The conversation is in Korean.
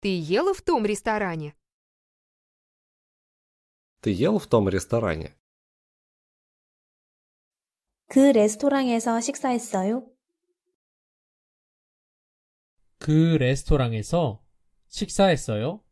Ты ела в том ресторане? Ты ел в том ресторане? 그 레스토랑에서 식사했어요? 그 레스토랑에서 식사했어요?